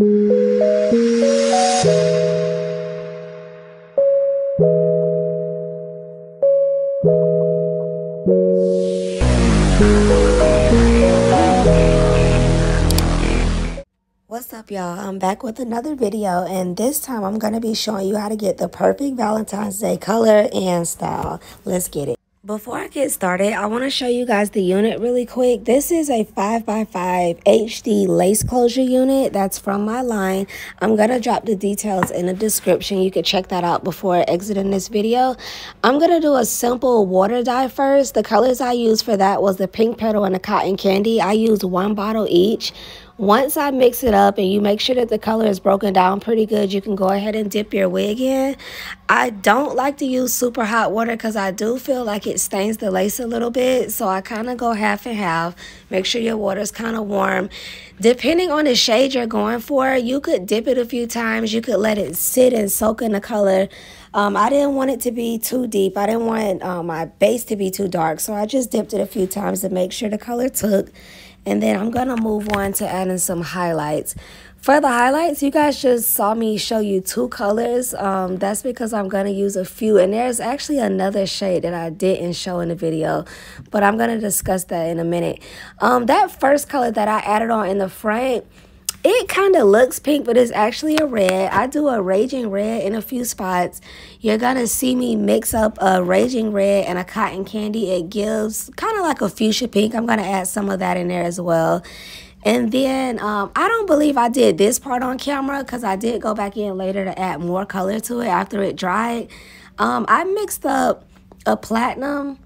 What's up y'all? I'm back with another video and this time I'm going to be showing you how to get the perfect Valentine's Day color and style. Let's get it. Before I get started, I want to show you guys the unit really quick. This is a 5x5 HD lace closure unit that's from my line. I'm going to drop the details in the description. You can check that out before exiting this video. I'm going to do a simple water dye first. The colors I used for that was the pink petal and the cotton candy. I used one bottle each. Once I mix it up and you make sure that the color is broken down pretty good, you can go ahead and dip your wig in. I don't like to use super hot water because I do feel like it stains the lace a little bit. So I kind of go half and half. Make sure your water is kind of warm. Depending on the shade you're going for, you could dip it a few times. You could let it sit and soak in the color. Um, I didn't want it to be too deep. I didn't want um, my base to be too dark. So I just dipped it a few times to make sure the color took. And then I'm going to move on to adding some highlights. For the highlights, you guys just saw me show you two colors. Um, that's because I'm going to use a few. And there's actually another shade that I didn't show in the video. But I'm going to discuss that in a minute. Um, that first color that I added on in the front it kind of looks pink, but it's actually a red. I do a Raging Red in a few spots. You're going to see me mix up a Raging Red and a Cotton Candy. It gives kind of like a fuchsia pink. I'm going to add some of that in there as well. And then um, I don't believe I did this part on camera because I did go back in later to add more color to it after it dried. Um, I mixed up a platinum,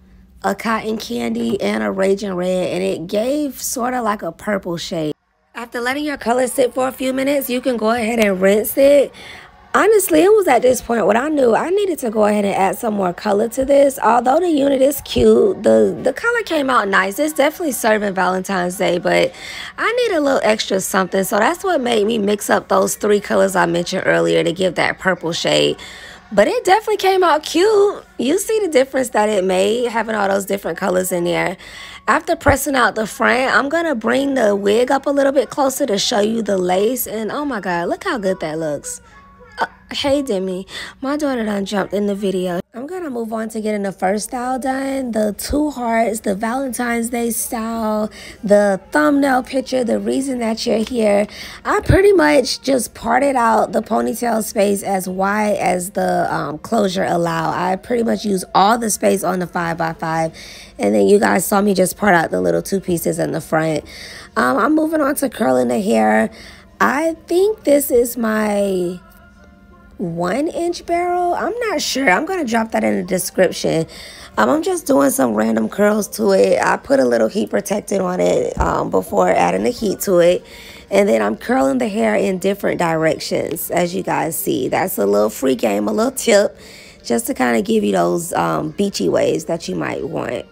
a cotton candy, and a raging red, and it gave sort of like a purple shade. After letting your color sit for a few minutes, you can go ahead and rinse it. Honestly, it was at this point what I knew I needed to go ahead and add some more color to this. Although the unit is cute, the, the color came out nice. It's definitely serving Valentine's Day, but I need a little extra something. So that's what made me mix up those three colors I mentioned earlier to give that purple shade. But it definitely came out cute. You see the difference that it made having all those different colors in there. After pressing out the front, I'm going to bring the wig up a little bit closer to show you the lace. And oh my God, look how good that looks. Uh, hey Demi, my daughter done jumped in the video. I'm gonna move on to getting the first style done. The two hearts, the Valentine's Day style, the thumbnail picture, the reason that you're here. I pretty much just parted out the ponytail space as wide as the um, closure allow. I pretty much use all the space on the 5x5 and then you guys saw me just part out the little two pieces in the front. Um, I'm moving on to curling the hair. I think this is my one inch barrel. I'm not sure. I'm to drop that in the description. Um, I'm just doing some random curls to it. I put a little heat protectant on it um, before adding the heat to it. And then I'm curling the hair in different directions, as you guys see. That's a little free game, a little tip, just to kind of give you those um, beachy waves that you might want.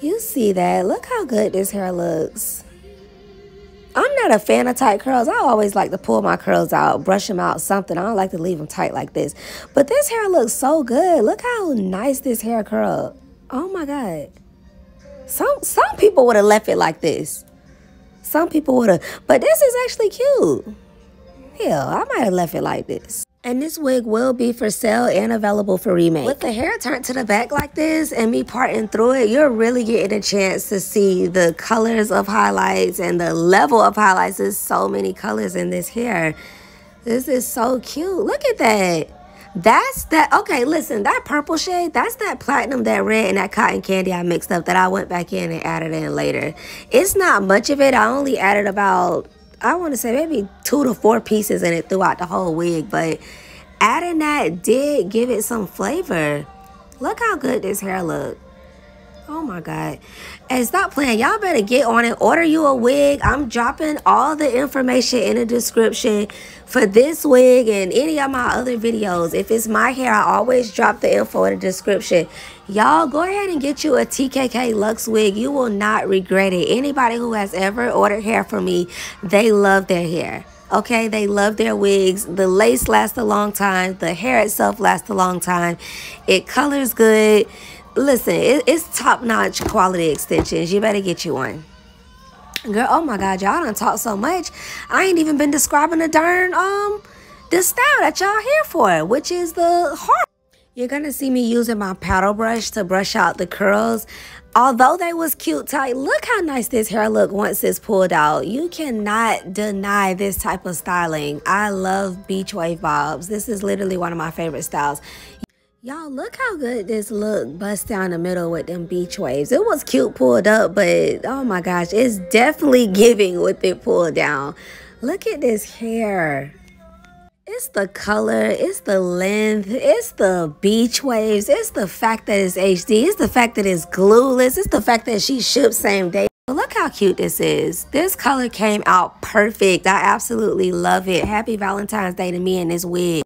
You see that. Look how good this hair looks. I'm not a fan of tight curls. I always like to pull my curls out, brush them out, something. I don't like to leave them tight like this. But this hair looks so good. Look how nice this hair curl. Oh my God. Some, some people would have left it like this. Some people would have. But this is actually cute. Hell, I might have left it like this. And this wig will be for sale and available for remake. With the hair turned to the back like this and me parting through it, you're really getting a chance to see the colors of highlights and the level of highlights. There's so many colors in this hair. This is so cute. Look at that. That's that. Okay, listen, that purple shade, that's that platinum, that red, and that cotton candy I mixed up that I went back in and added in later. It's not much of it. I only added about I want to say maybe two to four pieces in it throughout the whole wig, but adding that did give it some flavor. Look how good this hair look. Oh my God. And stop playing. Y'all better get on it. Order you a wig. I'm dropping all the information in the description for this wig and any of my other videos. If it's my hair, I always drop the info in the description. Y'all go ahead and get you a TKK Luxe wig. You will not regret it. Anybody who has ever ordered hair from me, they love their hair. Okay, they love their wigs. The lace lasts a long time. The hair itself lasts a long time. It colors good. Listen, it, it's top-notch quality extensions. You better get you one. Girl, oh my God, y'all done talk so much. I ain't even been describing the darn, um, the style that y'all here for, which is the heart. You're gonna see me using my paddle brush to brush out the curls. Although they was cute tight, look how nice this hair look once it's pulled out. You cannot deny this type of styling. I love beach wave bobs. This is literally one of my favorite styles. Y'all, look how good this look bust down the middle with them beach waves. It was cute pulled up, but oh my gosh, it's definitely giving with it pulled down. Look at this hair. It's the color, it's the length, it's the beach waves, it's the fact that it's HD, it's the fact that it's glueless, it's the fact that she shipped same day. But Look how cute this is. This color came out perfect. I absolutely love it. Happy Valentine's Day to me and this wig.